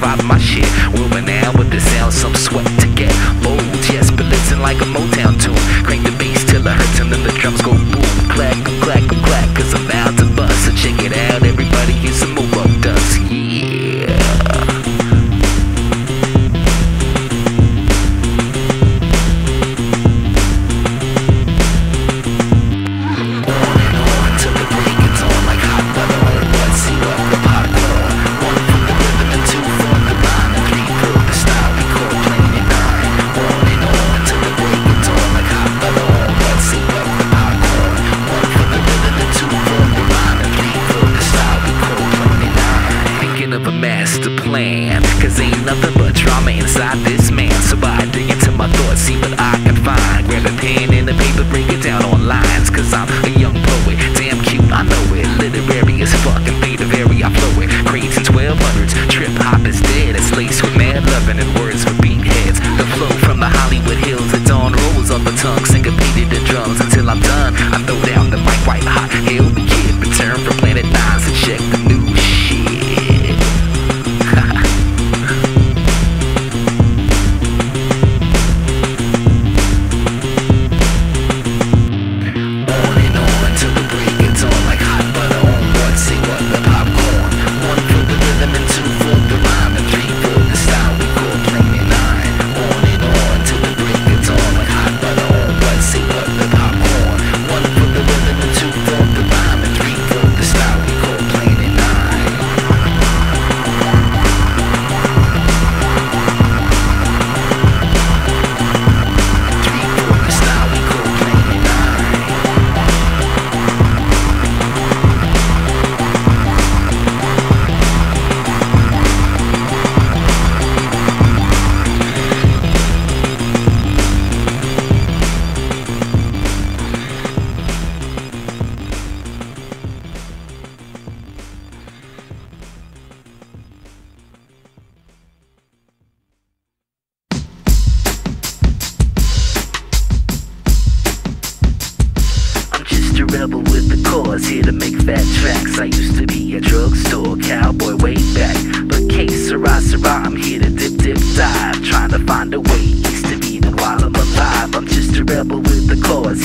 vibe my shit. Moving now with the sound, some sweat master plan, cause ain't nothing but drama inside this man. So I dig into my thoughts, see what I can find. Grab a pen and a paper, break it down on lines. Cause I'm a young poet, damn cute, I know it. Literary as fuck and fade very I flow it. Crates and 1200s, trip hop is dead. It's laced with mad loving and words for beat heads. The flow from the Hollywood hills, it's dawn rolls on the tongue, syncopated the drums until I'm done.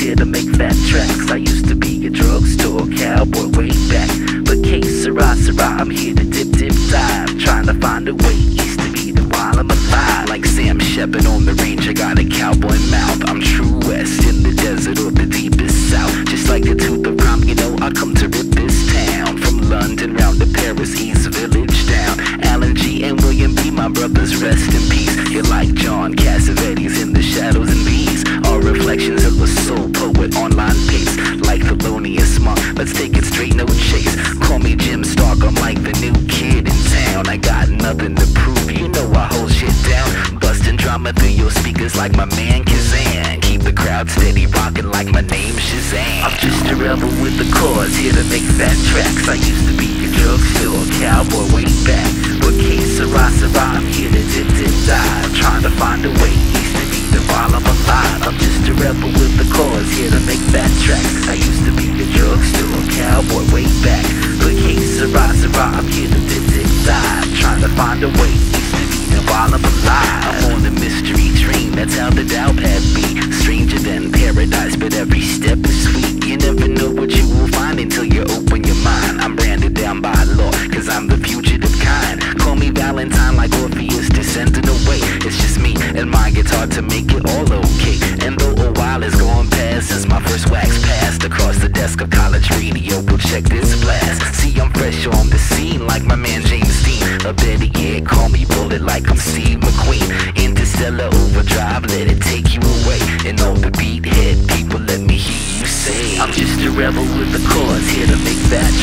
Here to make fat tracks. I used to be a drugstore cowboy way back, but que sera, sera, I'm here to dip, dip, dive, trying to find a way east of Eden while I'm alive. Like Sam Shepard on the range, I got a cowboy mouth. I'm true west in the desert or the deepest south. Just like the tooth of rhyme, you know, I come to rip this town. From London round to Paris, East Village down. Allen G and William B, my brothers, rest in let's take it straight, no chase. Call me Jim Stark, I'm like the new kid in town. I got nothing to prove, you know I hold shit down. Busting drama through your speakers like my man Kazan. Keep the crowd steady rocking like my name Shazam. I'm just a rebel with the cause, here to make fat tracks. I used to be a drugstore cowboy way back. But que sera, sera, I'm here to dip, dip, dive. Trying to find a way while I'm alive. I'm just a rebel with the cause, here to make fat tracks. I used to be a drugstore cowboy way back. But que sera, sera, I'm here to dip, dive. Trying to find a way Used to of the while I'm alive. I'm on a mystery train, that's how the doubt had me. Stranger than paradise, but every step is sweet. You never know what you will find until you open your mind. I'm branded down by law, cause I'm the fugitive kind. Call me Valentine like Orpheus descending my guitar to make it all okay. And though a while has gone past since my first wax passed across the desk of college radio, we'll check this blast. See, I'm fresh on the scene like my man James Dean. A better yet, call me Bullitt like I'm Steve McQueen. Interstellar overdrive, let it take you away. And all the beat head people, let me hear you say. I'm just a rebel with a cause, here to make fat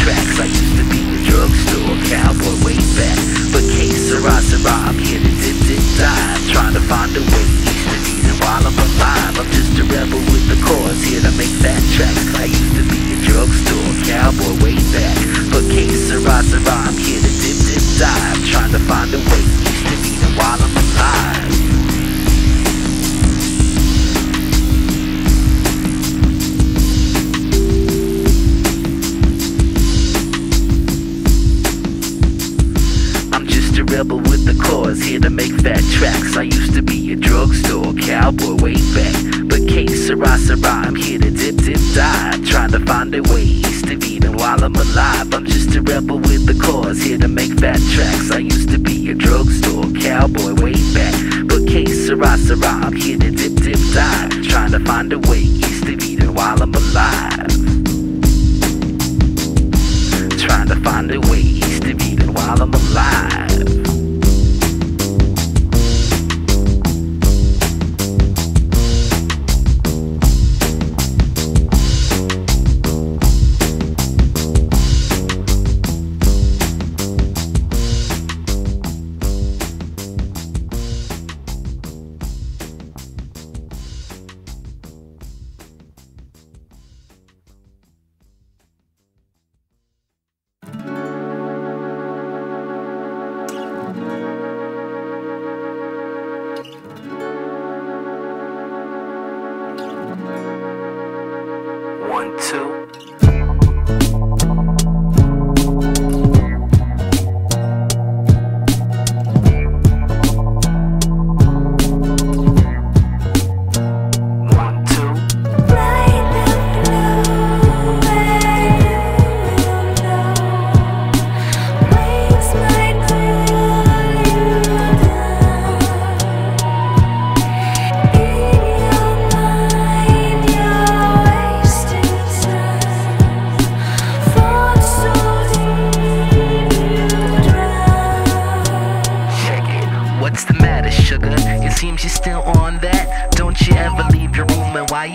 rebel with the cause, here to make fat tracks. I used to be a drugstore cowboy way back. But que sera, sera, I'm here to dip, dip, dive. Trying to find a way east of Eden while I'm alive. Trying to find a way east of Eden while I'm alive.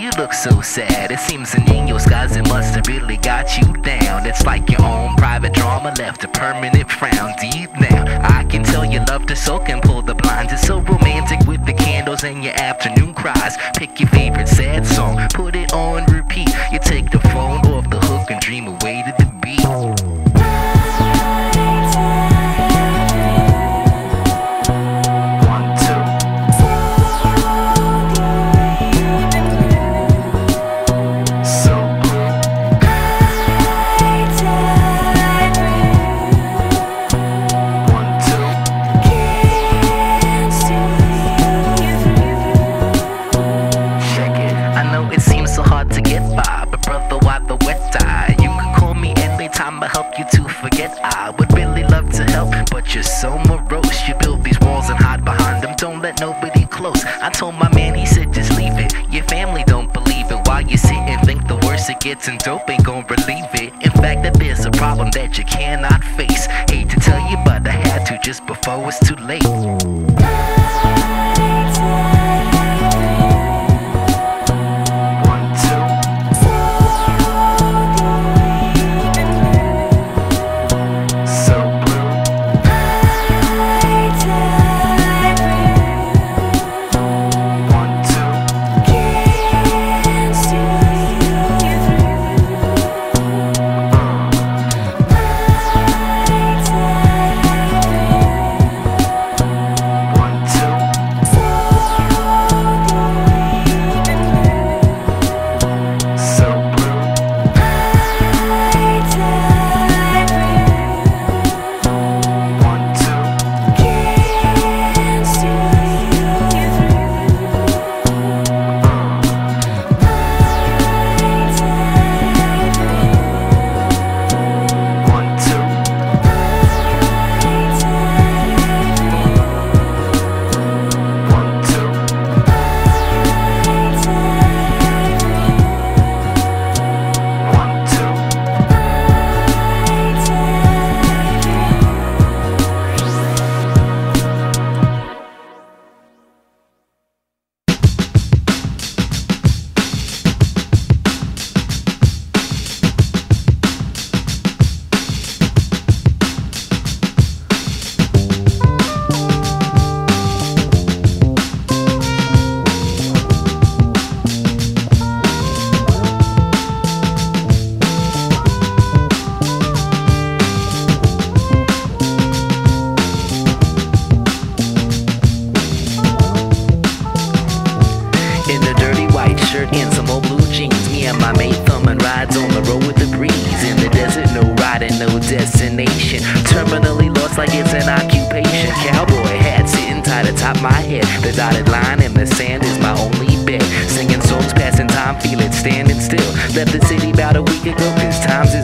You look so sad? It seems in your skies it must have really got you down. It's like your own private drama left a permanent frown deep down. I can tell you love to soak and pull the blinds. It's so romantic with the candles and your afternoon cries. Pick your favorite sad song, put it on repeat. You take the phone off the hook and dream away to and dope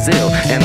Brazil. And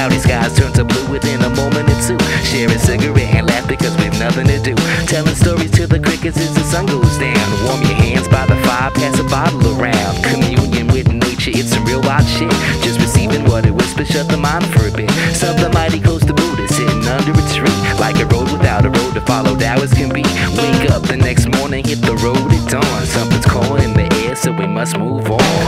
Cloudy skies turn to blue within a moment or two. Sharing cigarette and laugh because we've nothing to do. Telling stories to the crickets as the sun goes down. Warm your hands by the fire, pass a bottle around. Communion with nature, it's some real wild shit. Just receiving what it whispers, shut the mind for a bit. Something mighty close to Buddha, sitting under a tree. Like a road without a road to follow, Taoist can be. Wake up the next morning, hit the road at dawn. Something's calling in the air, so we must move on.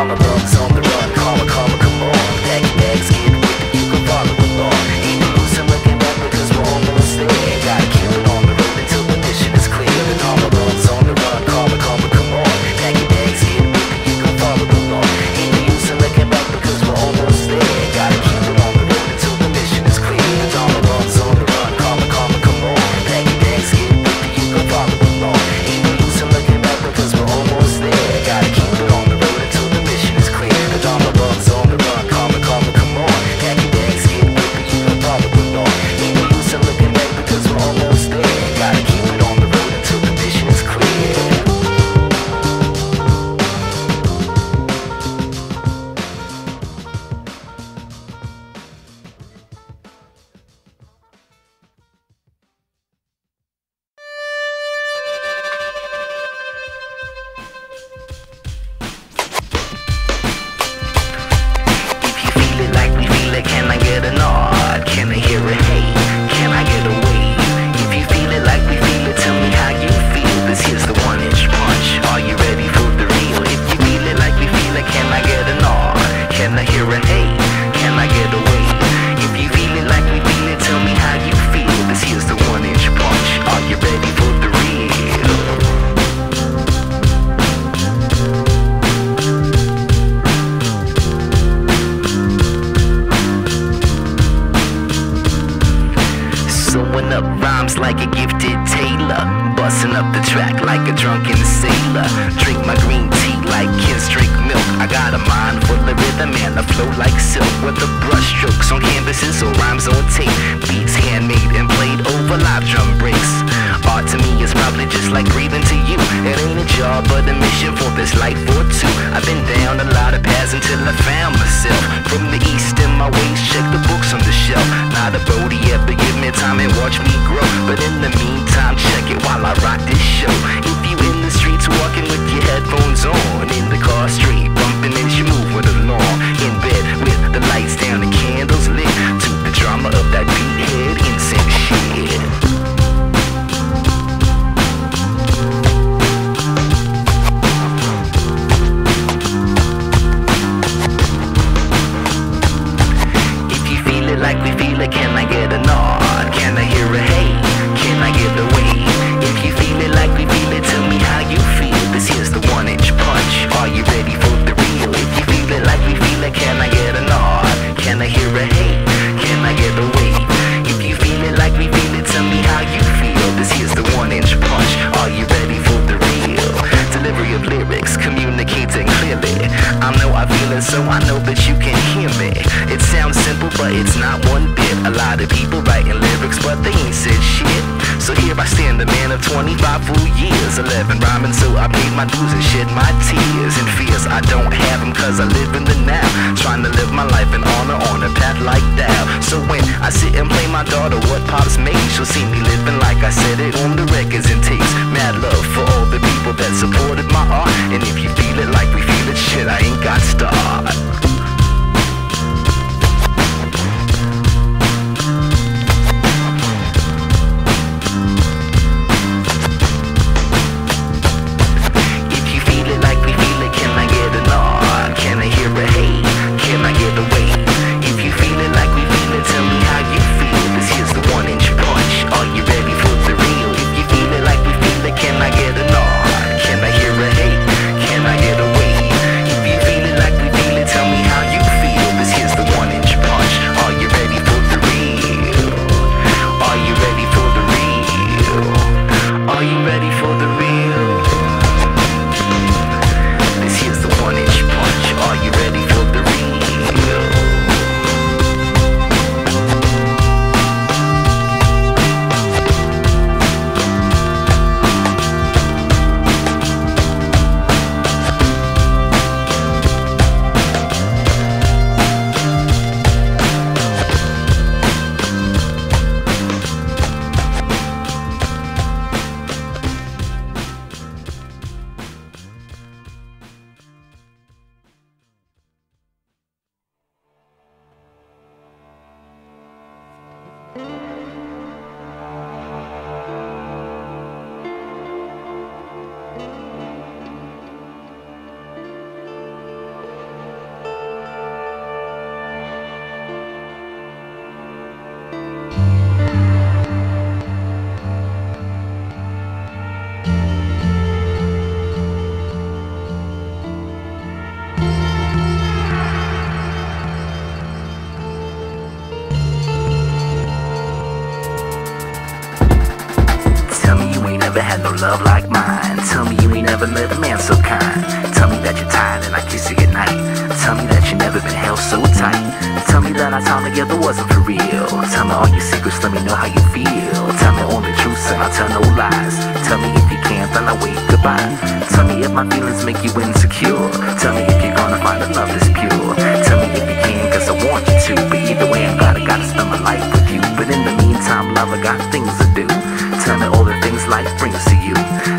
Alabama, some like a gifted tailor. Busting up the track like a drunken sailor. Drink my green tea like kids drink milk. I got a mind full of rhythm and a flow like silk. With the brush strokes on canvases or rhymes on tape. Beats handmade and played over live drum breaks. Art to me is probably just like breathing to you. It ain't a job but a mission for this life or two. I've been down a lot of paths until I found myself. From the east and my ways, check the books on the shelf. Not a roadie yet, but give me time and watch me grow. But in the meantime, check it while I rock this show. If you in the streets walking with your headphones I know that you can hear me. It sounds simple, but it's not one bit. A lot of people writing lyrics, but they 25 full years, 11 rhyming, so I paid my dues and shed my tears and fears. I don't have them cause I live in the now, trying to live my life in honor on a path like that. So when I sit and play my daughter what pops made, she'll see me living like I said it on the records and tapes. Mad love for all the people that supported my art, and if you feel it like we feel it, shit, I ain't got start. Never had no love like mine. Tell me you ain't never met a man so kind. Tell me that you're tired and I kiss you at night. Tell me that you never been held so tight. Tell me that our time together wasn't for real. Tell me all your secrets, let me know how you feel. Tell me only truths and I'll tell no lies. Tell me if you can't, then I wave goodbye. Tell me if my feelings make you insecure. Tell me if you're gonna find a love that's pure. Tell me if you can, cause I want you to. But either way, I gotta, gotta spend my life with you. But in the meantime, love, I got things to do. Tell me all the things life brings to you.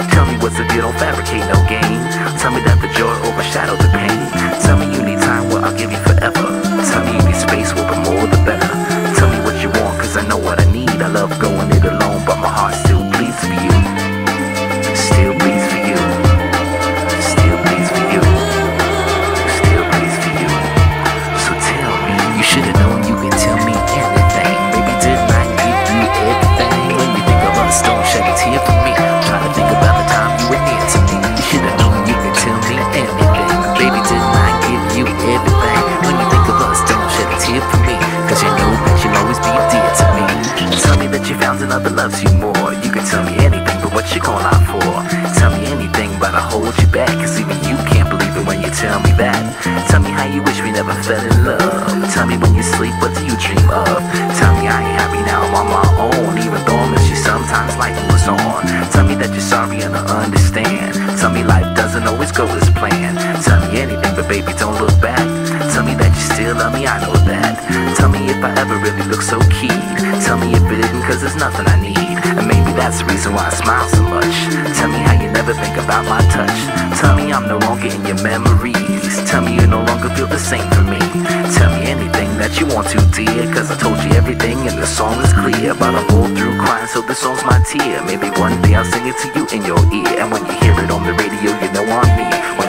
Call out for? Tell me anything, but I hold you back. Cause even you can't believe it when you tell me that. Tell me how you wish we never fell in love. Tell me when you sleep, what do you dream of? Tell me I ain't happy now, I'm on my own. Even though I miss you sometimes, life moves on. Tell me that you're sorry and I understand. Tell me life doesn't always go as planned. Tell me anything, but baby, don't look back. Tell me that you still love me, I know that. Tell me if I ever really look so keen. Tell me if it isn't, cause there's nothing I need. That's the reason why I smile so much. Tell me how you never think about my touch. Tell me I'm no longer in your memories. Tell me you no longer feel the same for me. Tell me anything that you want to, dear. Cause I told you everything and the song is clear. But I roll through crying, so this song's my tear. Maybe one day I'll sing it to you in your ear. And when you hear it on the radio, you know I'm me.